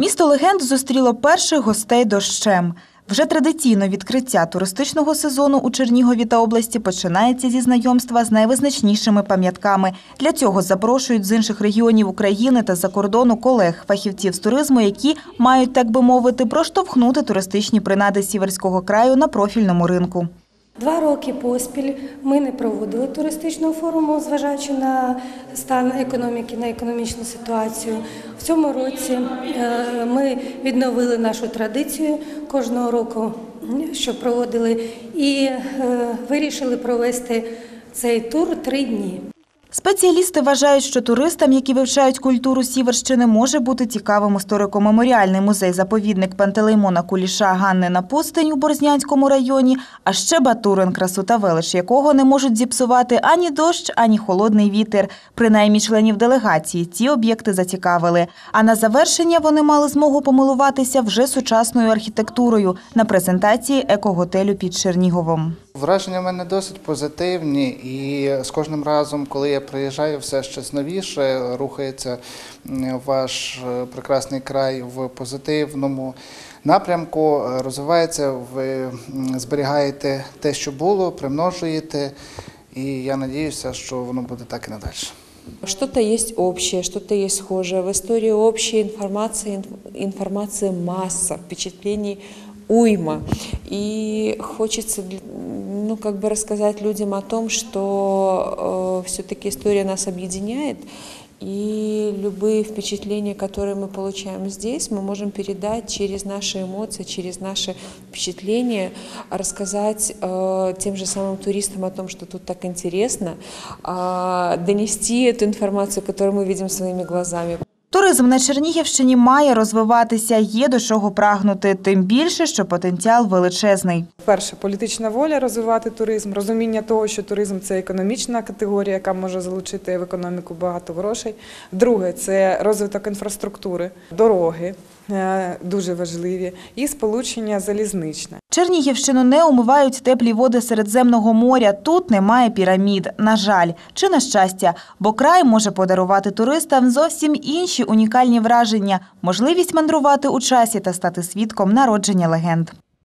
Місто легенд зустріло перших гостей дощем. Вже традиційно відкриття туристичного сезону у Чернігові та області починається зі знайомства з найвизначнішими пам'ятками. Для цього запрошують з інших регіонів України та за кордону колег, фахівців з туризму, які мають, так би мовити, проштовхнути туристичні принади Сіверського краю на профільному ринку. Два роки поспіль ми не проводили туристичного форуму, зважаючи на стан економіки, на економічну ситуацію. В цьому році е, ми відновили нашу традицію кожного року, що проводили, і е, вирішили провести цей тур три дні. Спеціалісти вважають, що туристам, які вивчають культуру Сіверщини, може бути цікавим історико-меморіальний музей-заповідник Пантелеймона Куліша Ганнина Пустинь у Борзнянському районі, а ще Батурин, красу та велич якого не можуть зіпсувати ані дощ, ані холодний вітер. Принаймні членів делегації ці об'єкти зацікавили. А на завершення вони мали змогу помилуватися вже сучасною архітектурою на презентації екоготелю під Черніговом. Враження в мене досить позитивні, і з кожним разом, коли я приїжджаю, все щось новіше, рухається ваш е, прекрасний край в позитивному напрямку, е, розвивається, ви зберігаєте те, що було, примножуєте, і я надіюся, що воно буде так і надалі. Что-то есть общее, что-то есть схожее. В истории общей информации, инф- информации масса, впечатлений уйма. И хочется ну, как бы рассказать людям о том, что э, все-таки история нас объединяет, и любые впечатления, которые мы получаем здесь, мы можем передать через наши эмоции, через наши впечатления, рассказать э, тем же самым туристам о том, что тут так интересно, а, донести эту информацию, которую мы видим своими глазами. Туризм на Чернігівщині має розвиватися, є до чого прагнути, тим більше, що потенціал величезний. Перше, політична воля розвивати туризм, розуміння того, що туризм це економічна категорія, яка може залучити в економіку багато грошей. Друге, це розвиток інфраструктури, дороги е, дуже важливі, і сполучення залізничне. Чернігівщину не умивають теплі води Середземного моря. Тут немає пірамід. На жаль, чи на щастя, бо край може подарувати туристам зовсім інші унікальні враження, можливість мандрувати у часі та стати свідком народження легенд.